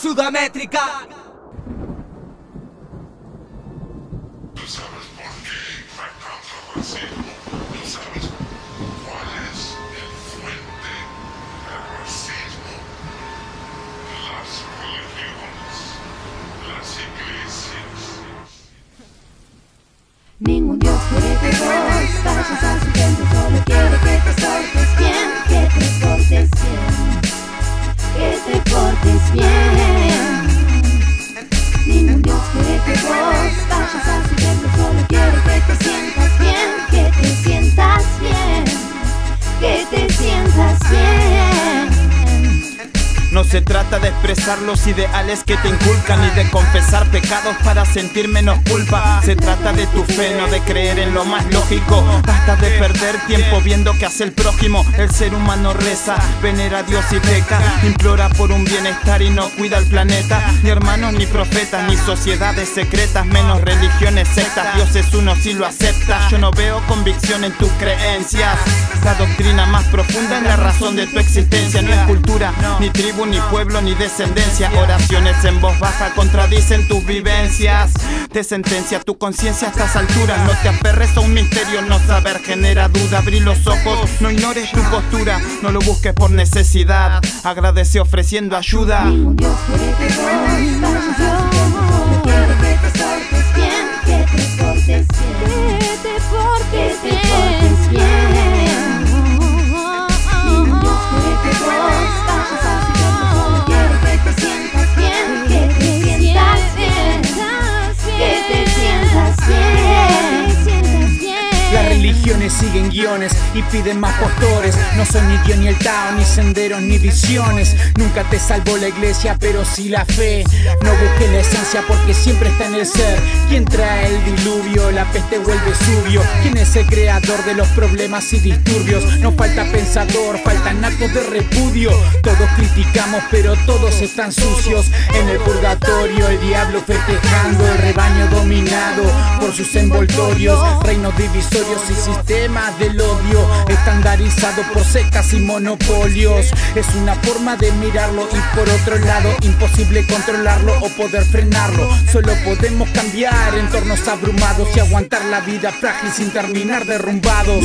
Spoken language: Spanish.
Sudamétrica. Tú sabes por qué causa racismo. Tú sabes cuál es el fuente del racismo. Las religiones, las iglesias. Ningún Dios quiere que vos vayas a su templo, solo quiere que te portes bien, que te portes bien, que te portes bien. Se trata de expresar los ideales que te inculcan y de confesar pecados para sentir menos culpa. Se trata de tu fe, no de creer en lo más lógico. Basta de perder tiempo viendo que hace el prójimo. El ser humano reza, venera a Dios y peca. Implora por un bienestar y no cuida el planeta. Ni hermanos, ni profetas, ni sociedades secretas, menos religiones sectas. Dios es uno si lo aceptas. Yo no veo convicción en tus creencias. La doctrina más profunda es la razón de tu existencia. No es cultura, ni tribu, ni pueblo, ni descendencia. Oraciones en voz baja contradicen tus vivencias. Te sentencia tu conciencia a estas alturas. No te aferres a un misterio, no saber genera duda. Abrí los ojos, no ignores tu postura. No lo busques por necesidad. Agradece ofreciendo ayuda. Dios quiere que siguen guiones y piden más postores. No son ni Dios ni el Tao, ni senderos ni visiones. Nunca te salvó la iglesia, pero sí la fe. No busques la esencia porque siempre está en el ser. ¿Quién trae el diluvio? La peste vuelve subio. ¿Quién es el creador de los problemas y disturbios? No falta pensador, faltan actos de repudio. Todos criticamos, pero todos están sucios. En el purgatorio, el diablo festejando, el rebaño dominado por sus envoltorios. Reinos divisorios y sistemas del odio, estandarizado por sectas y monopolios. Es una forma de mirarlo y por otro lado, imposible controlarlo o poder frenarlo. Solo podemos cambiar entornos abrumados y aguantar la vida frágil sin terminar derrumbados.